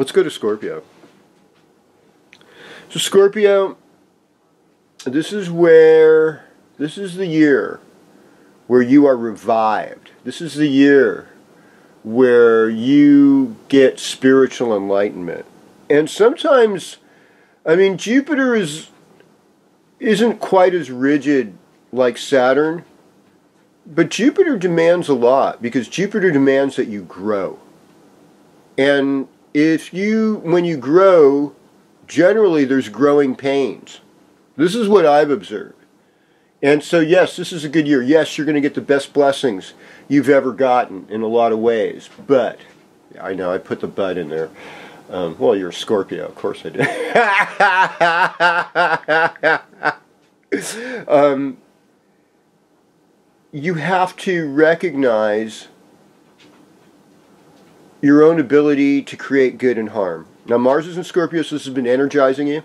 Let's go to Scorpio. So Scorpio, this is where this is the year where you are revived. This is the year where you get spiritual enlightenment. And sometimes I mean Jupiter is isn't quite as rigid like Saturn, but Jupiter demands a lot because Jupiter demands that you grow. And if you when you grow, generally there's growing pains. This is what I've observed. And so, yes, this is a good year. Yes, you're going to get the best blessings you've ever gotten in a lot of ways. But, I know I put the but in there. Um, well, you're a Scorpio, of course I did. um, you have to recognize your own ability to create good and harm. Now, Mars is in Scorpio, so this has been energizing you.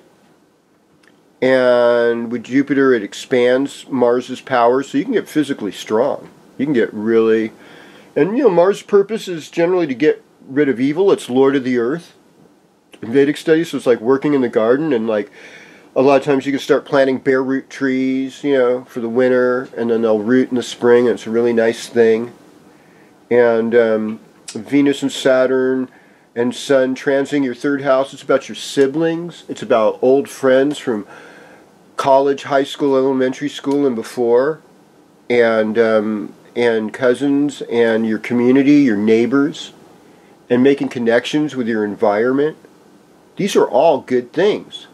And with Jupiter, it expands Mars's power, so you can get physically strong. You can get really. And, you know, Mars' purpose is generally to get rid of evil. It's Lord of the Earth. In Vedic studies, so it's like working in the garden, and like a lot of times you can start planting bare root trees, you know, for the winter, and then they'll root in the spring, and it's a really nice thing. And um, Venus and Saturn and Sun transiting your third house. It's about your siblings. It's about old friends from college, high school, elementary school, and before, and um, and cousins and your community, your neighbors, and making connections with your environment. These are all good things,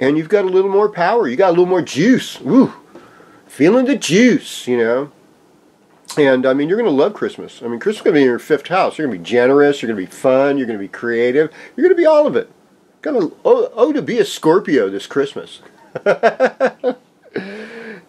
and you've got a little more power. You got a little more juice. Woo, feeling the juice, you know. And I mean, you're going to love Christmas. I mean, Christmas is going to be in your fifth house. You're going to be generous. You're going to be fun. You're going to be creative. You're going to be all of it. Kind of oh, oh to be a Scorpio this Christmas. oh